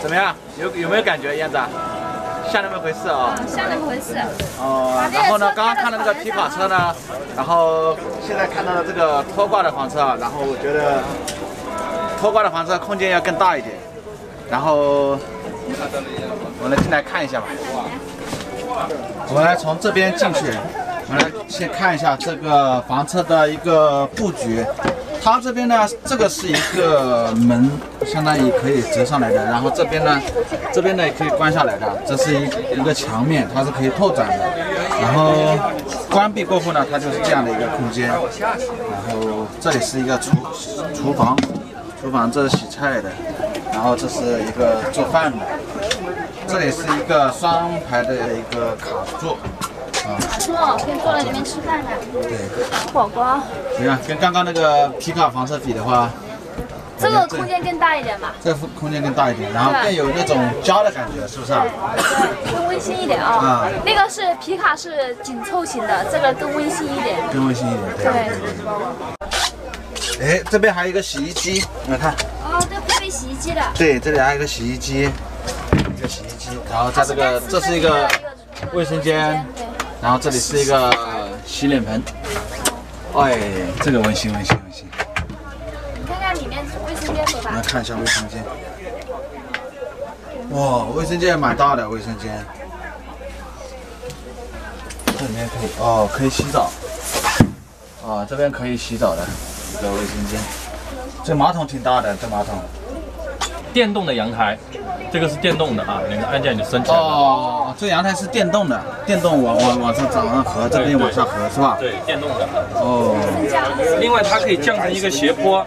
怎么样？有有没有感觉，燕子？像那么回事啊？像那么回事。哦，然后呢，刚刚看到那个皮卡车呢，然后现在看到了这个拖挂的房车，然后我觉得拖挂的房车空间要更大一点。然后我们来进来看一下吧。我们来从这边进去，我们来先看一下这个房车的一个布局。它这边呢，这个是一个门，相当于可以折上来的。然后这边呢，这边呢也可以关下来的。这是一一个墙面，它是可以拓展的。然后关闭过后呢，它就是这样的一个空间。然后这里是一个厨厨房，厨房这是洗菜的。然后这是一个做饭的。这里是一个双排的一个卡座。哦，可以坐在里面吃饭的。对，火锅。怎样？跟刚刚那个皮卡房车比的话，这个空间更大一点吧？这空间更大一点，然后更有那种家的感觉，是不是啊？对，更温馨一点啊。啊。那个是皮卡是紧凑型的，这个更温馨一点。更温馨一点，对。哎，这边还有一个洗衣机，你看。哦，这配备洗衣机的。对，这里还有一个洗衣机，一个洗衣机，然后在这个，这是一个卫生间。然后这里是一个洗脸盆，哎，这个温馨温馨温馨。你看看里面卫生间，走吧。来看一下卫生间。哇，卫生间蛮大的卫生间。这里面可以哦，可以洗澡。啊，这边可以洗澡的一个卫生间。这马桶挺大的，这马桶。电动的阳台。这个是电动的啊，两个按键就升起来了。哦，这阳台是电动的，电动往往往上往上合，这边往下合是吧？对，电动的。哦。另外它可以降成一个斜坡，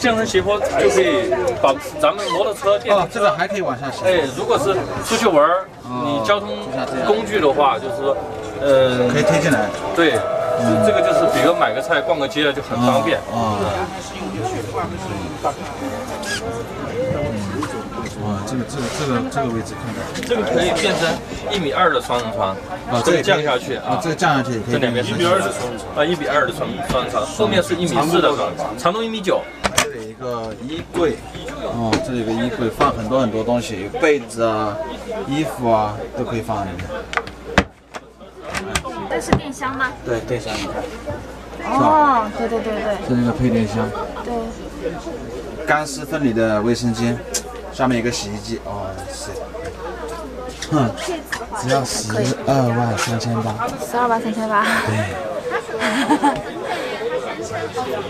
降成斜坡就可以把咱们摩托车电。哦，这个还可以往下斜。哎，如果是出去玩儿，你交通工具的话，就是说，呃，可以推进来。对，这个就是比如买个菜、逛个街就很方便。啊。这个这个这个这个位置看看，这个可以变成一米二的双人床，啊，这个降下去啊，这个降下去，这两边是一米二的双人床啊，一米二的双双人床，后面是一米四的床，长度一米九。这里一个衣柜，哦，这里有个衣柜，放很多很多东西，有被子啊、衣服啊，都可以放里面。这是电箱吗？对，电箱。哦，对对对对。是那个配电箱。对。干湿分离的卫生间。下面一个洗衣机。哦，是，哼，只要十二万三千八，十二万三千八，对，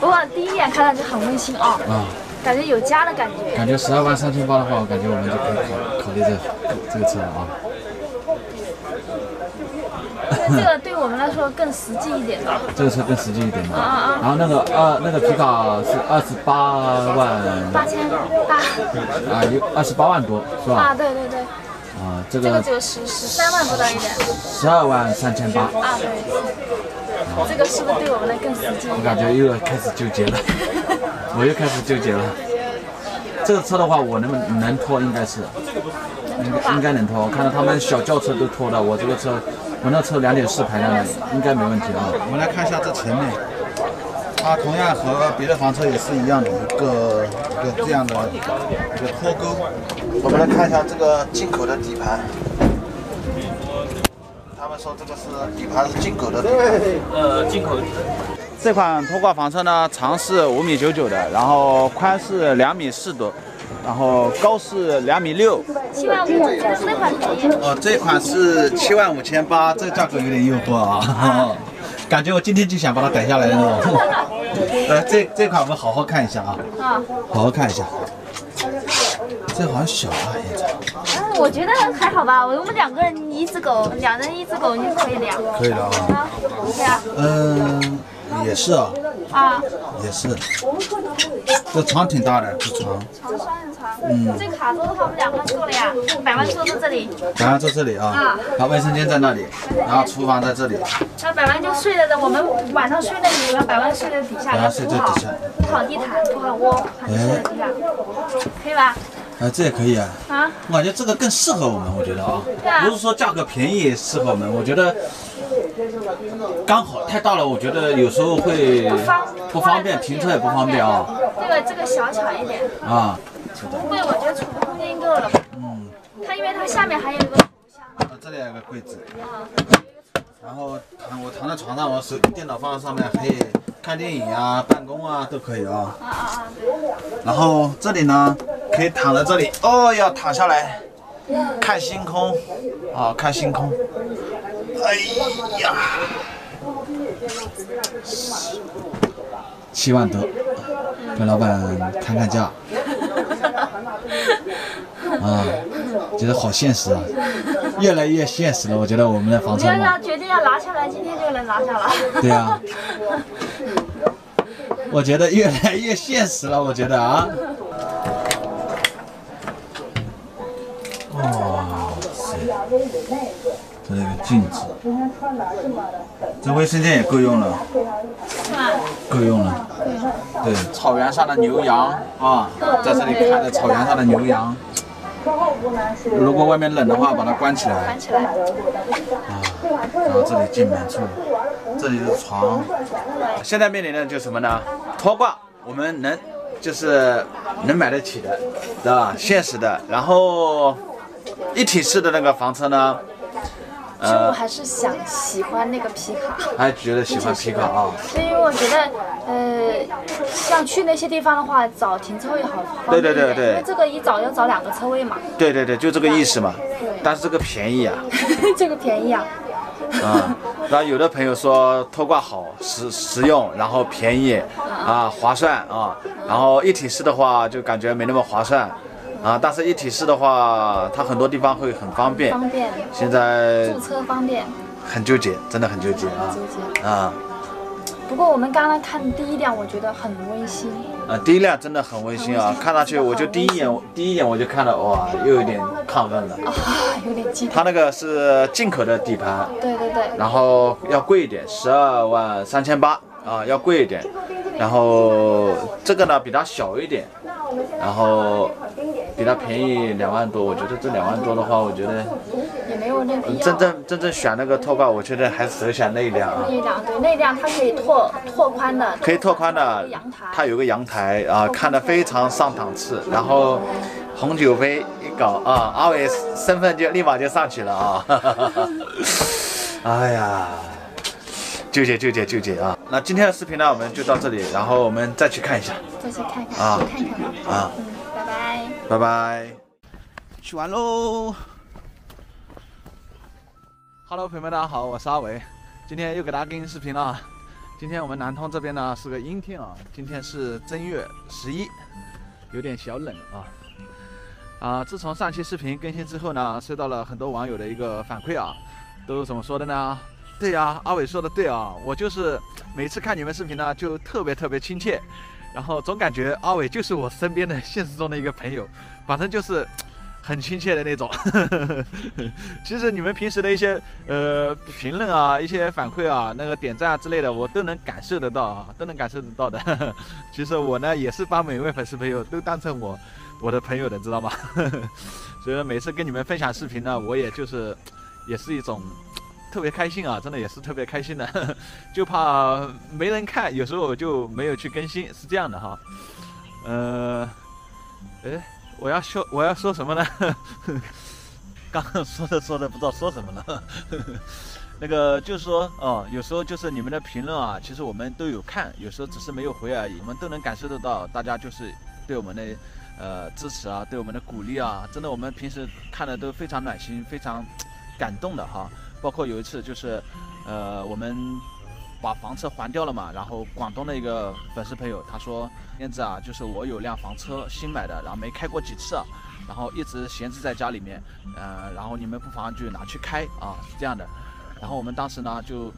不过第一眼看上去很温馨哦，啊，感觉有家的感觉，感觉十二万三千八的话，我感觉我们就可以考考虑这这个车了啊。这个对我们来说更实际一点的。这个车更实际一点的。啊啊然后那个二那个皮卡是二十八万。八千八。啊，有二十八万多是吧？啊，对对对。啊，这个。这个只有十十三万不到一点。十二万三千八。啊对。这个是不是对我们来更实际？我感觉又要开始纠结了。我又开始纠结了。这个车的话，我能不能能拖？应该是。应该应该能拖。我看到他们小轿车都拖的，我这个车。我那车两点四排量的，应该没问题啊。我们来看一下这前面，它同样和别的房车也是一样的，一个一个这样的一个拖钩。我们来看一下这个进口的底盘，他们说这个是底盘是进口的。呃，进口。这款拖挂房车呢，长是五米九九的，然后宽是两米四多。然后高是两米六，七万五，这款哦，这款是七万五千八，这个价格有点诱惑啊，感觉我今天就想把它逮下来那种。呃，这这款我们好好看一下啊，啊，好好看一下。这好像小啊，现在。嗯，我觉得还好吧，我们两个人一只狗，两人一只狗就可以了呀。可以了啊。对啊。嗯。也是啊，啊，也是，这床挺大的，这床。床双人床。嗯。这卡座的话，我们两个人坐了呀。百万坐在这里。百万坐这里啊。啊。好，卫生间在那里，然后厨房在这里。那百万就睡在这，我们晚上睡在里面，百万睡在底下。百万睡在底下。铺好地毯，铺好窝，睡在底下，可以吧？啊，这也可以啊。啊。我感觉这个更适合我们，我觉得啊。不是说价格便宜适合我们，我觉得。刚好太大了，我觉得有时候会不方便，停车也不方便啊。这个这个小巧一点。啊。储物柜，我觉得储物空间够了。嗯。它因为它下面还有一个储物箱。啊，这里还有个柜子。啊，然后躺我躺在床上，我手电脑放在上面，可以看电影啊、办公啊都可以啊。啊啊啊！对。然后这里呢，可以躺在这里，哦，要躺下来看星空，啊，看星空。哎呀，七万多，跟老板砍砍价。啊，觉得好现实啊，越来越现实了。我觉得我们的房车嘛你要要，决定要拿下来，今天就能拿下来。对啊，我觉得越来越现实了。我觉得啊，哇塞，这个镜子，这卫生间也够用了，是吧？够用了。对，草原上的牛羊啊，在这里看着草原上的牛羊。如果外面冷的话，把它关起来关。起来。啊，然后这里进门处，这里是床。现在面临的就是什么呢？拖挂，我们能就是能买得起的，对吧？现实的。然后一体式的那个房车呢，其实我呃，还是想喜欢那个皮卡，还觉得喜欢皮卡啊。是因为我觉得，呃，像去那些地方的话，找停车位好方便。对对对对因为这个一找要找两个车位嘛，对对对，就这个意思嘛。但是这个便宜啊，这个便宜啊。啊，然后有的朋友说拖挂好实实用，然后便宜啊划算啊，然后一体式的话就感觉没那么划算啊，但是一体式的话，它很多地方会很方便。方便，现在驻车方便，很纠结，真的很纠结啊纠结。啊不过我们刚刚看第一辆，我觉得很温馨。啊！第一辆真的很温馨啊，看上去我就第一眼第一眼我就看到哇，又有点亢奋了。啊，有点激动。它那个是进口的底盘，对对对，然后要贵一点，十二万三千八啊，要贵一点。然后这个呢比它小一点，然后比它便宜两万多。我觉得这两万多的话，我觉得也没有那必要。真正真正选那个拖挂，我觉得还是首选那一辆啊。那辆对那辆它可以拓拓宽的，可以拓宽的阳台，它有个阳台啊，看得非常上档次。然后红酒杯一搞啊，阿伟身份就立马就上去了啊！哎呀，纠结纠结纠结啊！那今天的视频呢，我们就到这里，然后我们再去看一下再去看看，啊看看吧。啊，嗯，拜拜。去玩喽！Hello，朋友们，大家好，我是阿伟，今天又给大家更新视频了。今天我们南通这边呢是个阴天啊，今天是正月十一，有点小冷啊。啊，自从上期视频更新之后呢，收到了很多网友的一个反馈啊，都是怎么说的呢？对呀、阿伟说的对啊，我就是每次看你们视频呢，就特别特别亲切，然后总感觉阿伟就是我身边的现实中的一个朋友，反正就是很亲切的那种。其实你们平时的一些呃评论啊、一些反馈啊、那个点赞啊之类的，我都能感受得到啊，都能感受得到的。其实我呢也是把每位粉丝朋友都当成我我的朋友的，知道吗？所以说每次跟你们分享视频呢，我也就是也是一种。特别开心啊，真的也是特别开心的，就怕没人看，有时候我就没有去更新，是这样的哈。呃，哎，我要说我要说什么呢？刚刚说着说着不知道说什么了。那个就是说，哦，有时候就是你们的评论啊，其实我们都有看，有时候只是没有回而已，我们都能感受得到，大家就是对我们的呃支持啊，对我们的鼓励啊，真的我们平时看的都非常暖心，非常感动的哈。包括有一次就是，呃，我们把房车还掉了嘛，然后广东的一个粉丝朋友他说，燕子啊，就是我有辆房车新买的，然后没开过几次啊，然后一直闲置在家里面，呃，然后你们不妨就拿去开啊，是这样的。然后我们当时呢就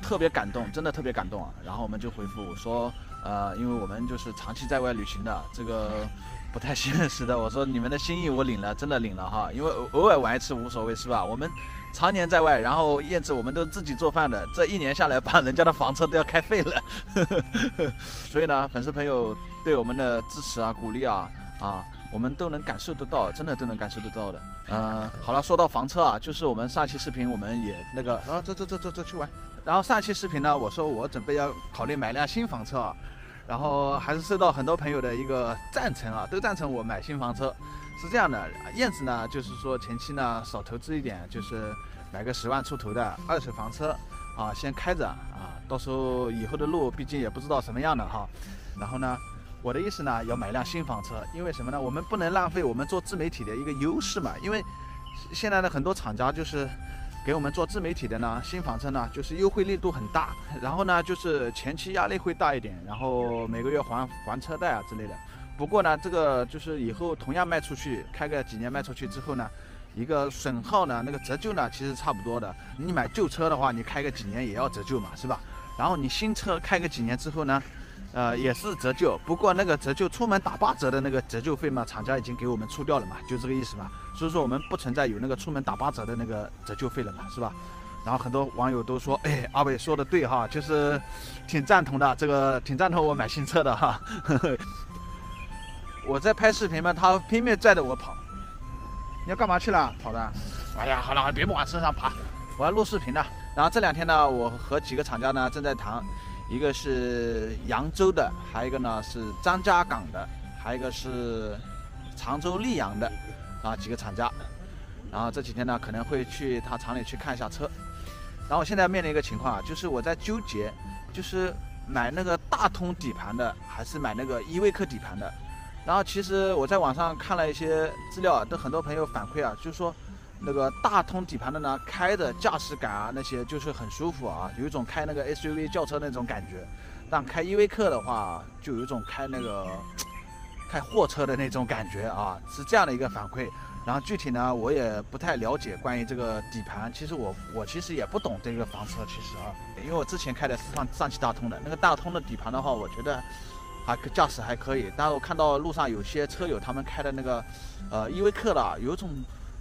特别感动，真的特别感动啊。然后我们就回复说，呃，因为我们就是长期在外旅行的，这个不太 现实的。我说你们的心意我领了，真的领了哈，因为偶偶尔玩一次无所谓是吧？我们常年在外，然后燕子我们都自己做饭的，这一年下来把人家的房车都要开废了。所以呢，粉丝朋友对我们的支持啊、鼓励啊啊，我们都能感受得到，真的都能感受得到的。嗯、好了，说到房车啊，就是我们上期视频我们也那个啊，走走走走走去玩。然后上期视频呢，我说我准备要考虑买辆新房车啊，然后还是受到很多朋友的一个赞成啊，都赞成我买新房车。是这样的，燕子呢，就是说前期呢少投资一点，就是买个十万出头的二手房车啊，先开着啊，到时候以后的路毕竟也不知道什么样的哈。然后呢，我的意思呢，要买辆新房车，因为什么呢？我们不能浪费我们做自媒体的一个优势嘛，因为现在的很多厂家就是给我们做自媒体的呢，新房车呢就是优惠力度很大，然后呢就是前期压力会大一点，然后每个月还还车贷啊之类的。不过呢，这个就是以后同样卖出去，开个几年卖出去之后呢，一个损耗呢，那个折旧呢，其实差不多的。你买旧车的话，你开个几年也要折旧嘛，是吧？然后你新车开个几年之后呢，呃，也是折旧。不过那个折旧出门打八折的那个折旧费嘛，厂家已经给我们出掉了嘛，就这个意思嘛。所以说我们不存在有那个出门打八折的那个折旧费了嘛，是吧？然后很多网友都说，哎，阿伟说的对哈，就是挺赞同的，这个挺赞同我买新车的哈。我在拍视频嘛，他拼命拽着我跑。你要干嘛去了？跑的？哎呀，好了，别往身上爬，我要录视频的。然后这两天呢，我和几个厂家呢正在谈，一个是扬州的，还有一个呢是张家港的，还有一个是常州溧阳的，啊几个厂家。然后这几天呢可能会去他厂里去看一下车。然后我现在面临一个情况啊，就是我在纠结，就是买那个大通底盘的，还是买那个依维柯底盘的。然后其实我在网上看了一些资料啊，都很多朋友反馈啊，就是说那个大通底盘的呢，开的驾驶感啊那些就是很舒服啊，有一种开那个 SUV 轿车那种感觉。但开依维柯的话，就有一种开那个开货车的那种感觉啊，是这样的一个反馈。然后具体呢，我也不太了解关于这个底盘。其实我我其实也不懂这个房车，其实啊，因为我之前开的是上上汽大通的那个大通的底盘的话，我觉得。还驾驶还可以，但是我看到路上有些车友他们开的那个，呃，依维柯的，有一种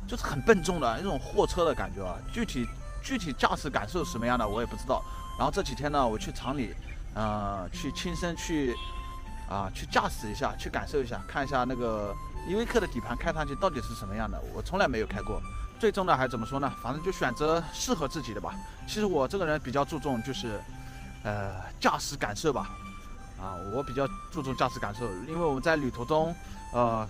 就是很笨重的那种货车的感觉啊。具体具体驾驶感受什么样的我也不知道。然后这几天呢，我去厂里，呃，去亲身去啊去驾驶一下，去感受一下，看一下那个依维柯的底盘开上去到底是什么样的。我从来没有开过。最终呢，还怎么说呢？反正就选择适合自己的吧。其实我这个人比较注重就是，呃，驾驶感受吧。啊，我比较注重驾驶感受，因为我们在旅途中，呃，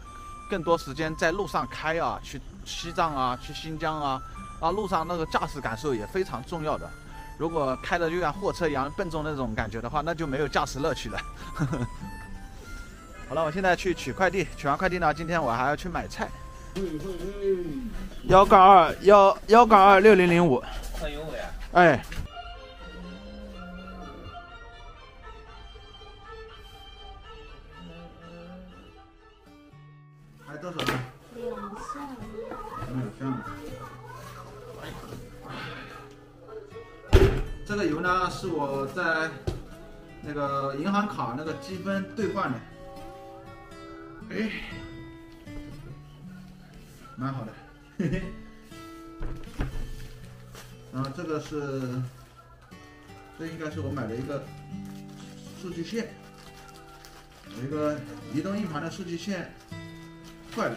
更多时间在路上开啊，去西藏啊，去新疆啊，啊，路上那个驾驶感受也非常重要的。如果开的就像货车一样笨重那种感觉的话，那就没有驾驶乐趣了。好了，我现在去取快递，取完快递呢，今天我还要去买菜。幺杠二幺幺杠二六零零五。很优惠啊。哎。是我在那个银行卡那个积分兑换的。哎，蛮好的。嘿嘿。然后这个是，这应该是我买的一个数据线，有一个移动硬盘的数据线。坏了，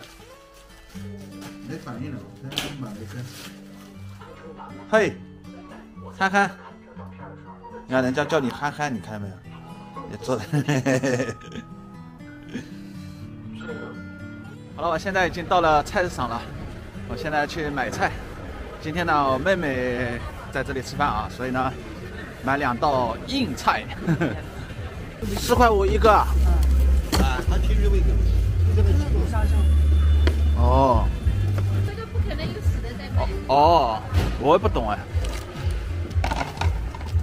没反应了，再买一根。嘿，憨憨，你看人家叫你憨憨，你看到没有？也做的。好了，我现在已经到了菜市场了，我现在去买菜。今天呢，我妹妹在这里吃饭啊，所以呢，买两道硬菜，四块五一个。啊，他其实为什么？哦，这个不可能有死的在卖。哦，我也不懂哎，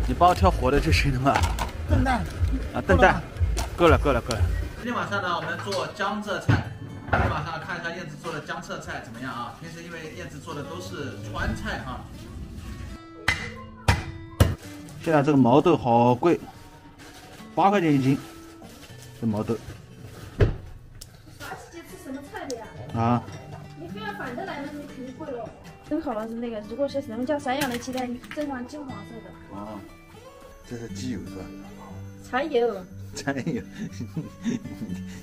你帮我挑活的就行了嘛。笨蛋啊，笨蛋，够了够了够了。今天晚上呢，我们做江浙菜。今天晚上看一下燕子做的江浙菜怎么样啊？平时因为燕子做的都是川菜哈。现在这个毛豆好贵，八块钱一斤，这毛豆。啥季节吃什么菜的呀啊！你非要反着来，那你肯定贵了。蒸好了是那个，如果是什么叫散养的鸡蛋，正常金黄色的。哦，这是鸡油是吧？柴油。柴油。你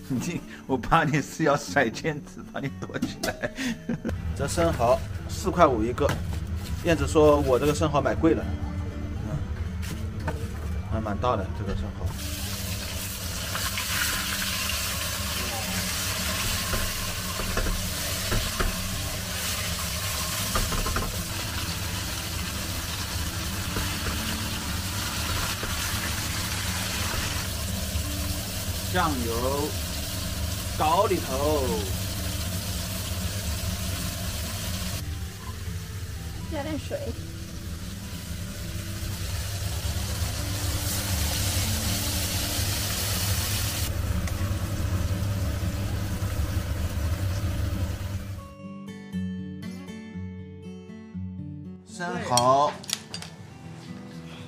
你，我怕你是要甩剪子，把你躲起来。这生蚝四块五一个，燕子说我这个生蚝买贵了。嗯，还蛮大的这个生蚝。酱油、搞里头，加点水。生蚝，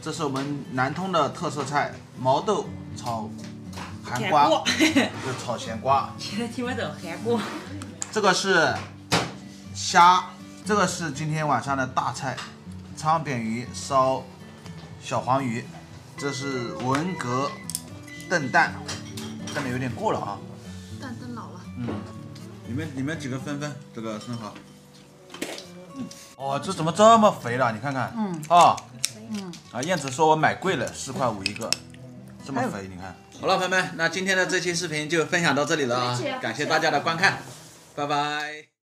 这是我们南通的特色菜毛豆炒韩瓜，就炒咸瓜。现在听不懂韩国。这个是虾，这个是今天晚上的大菜，昌扁鱼烧小黄鱼，这是文革炖蛋，炖的有点过了啊。蛋炖老了。嗯，你们你们几个分分这个生蚝。哦，这怎么这么肥了？你看看。嗯。啊。嗯。啊，燕子说我买贵了，四块五一个，这么肥，你看。好了，朋友们，那今天的这期视频就分享到这里了啊，感谢大家的观看，拜拜。